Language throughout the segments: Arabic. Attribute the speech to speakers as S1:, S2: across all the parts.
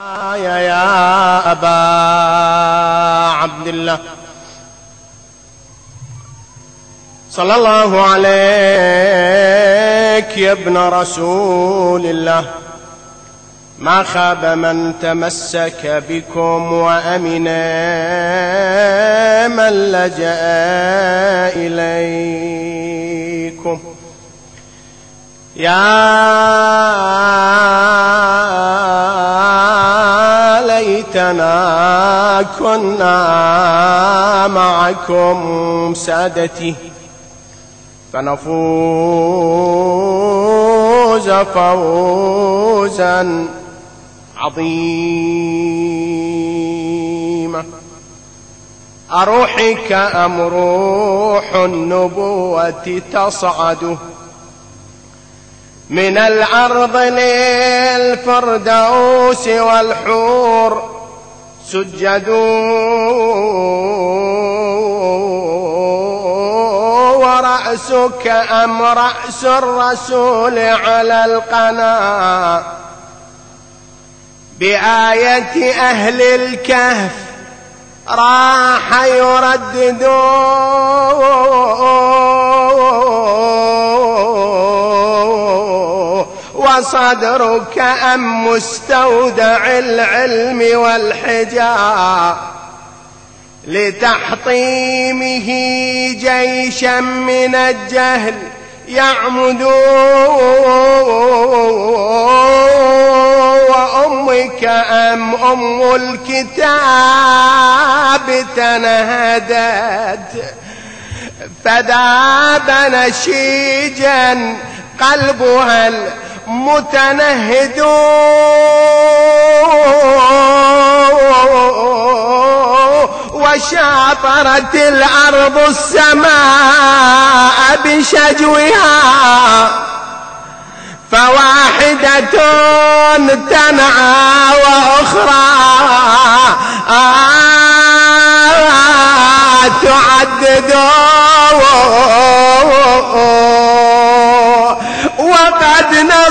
S1: يا يا أبا عبد الله صلى الله عليك يا ابن رسول الله ما خاب من تمسك بكم وأمن من لجأ إليكم. يا ليتنا كنا معكم سادتي فنفوز فوزا عظيما. أروحك أم روح النبوة تصعد؟ من الأرض للفردوس والحور سجدوا ورأسك أم رأس الرسول على القناة؟ بآية أهل الكهف راح يرددوا وصدرك أم مستودع العلم والحجاب لتحطيمه جيشا من الجهل يعمد وأمك أم أم الكتاب تنهدت فذاب نشيجا قلبها المتنهد وشاطرت الأرض السماء بشجوها. فواحدة تنعى وأخرى تعدد.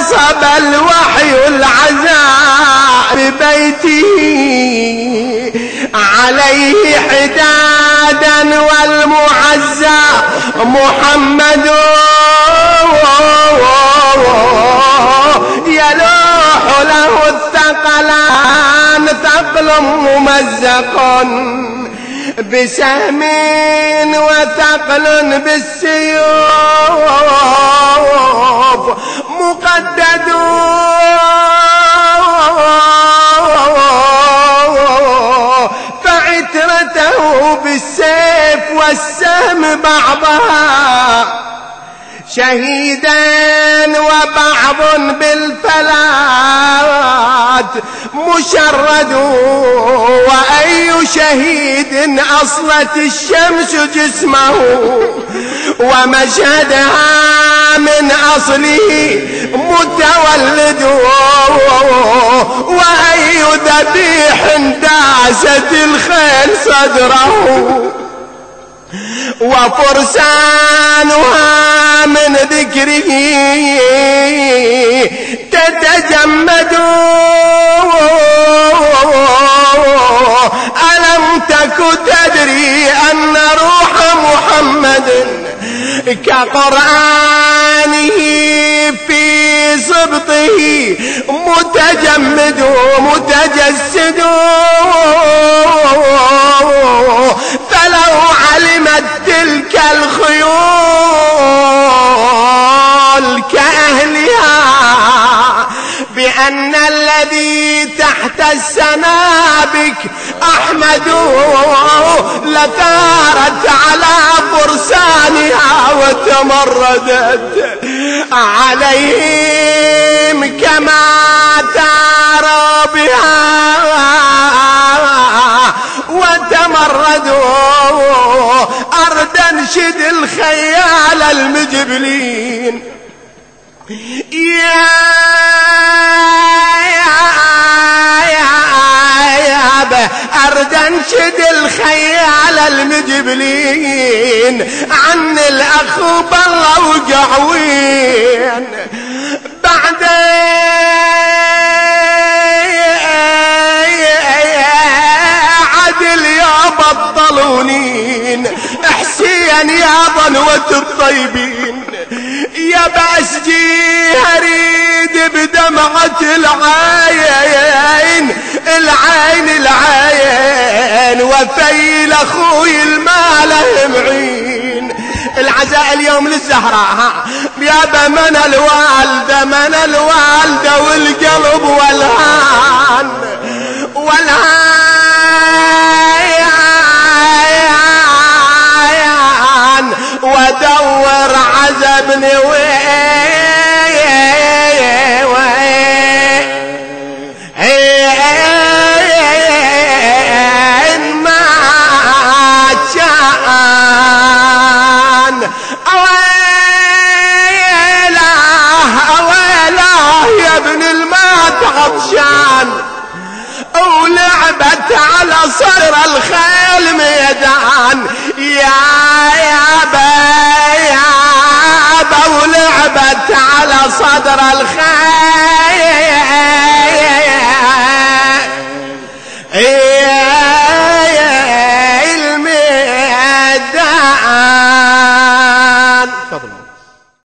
S1: نصب الوحي العزاء ببيته عليه حدادا والمعزى محمد يلوح له الثقلان ثقل ممزق بسهم وثقل بالسيوف مقدد. فعترته بالسيف والسهم بعضها. شهيدا وبعض بالفلات. مشرد وأي شهيد أصلت الشمس جسمه. ومشهدها أصله متولد وأي ذبيح داست الخيل صدره وفرسانها من ذكره تتجمد. ألم تك تدري أن روح محمد كقرآنه في سبطه متجمد متجسد بأن الذي تحت السنابك أحمد لثارت على فرسانها وتمردت عليهم كما تاروا بها وتمردوا أرد انشد الخيال المجبلين. أرد أنشد الخيال المجبلين عن الاخو بالله وجعوين. بعدين عدل يا بطلونين حسين يا ظنوة الطيبين. يا بأسجي اريد بدمعة العين العين العين وفيل أخوي المال معين العزاء اليوم للزهراء يا من الوالدة من الوالدة والقلب والهان. والهان ودور عزبني وين؟ ولعبت على صدر الخيل ميدان. يا يابا يابا ولعبت على صدر الخيل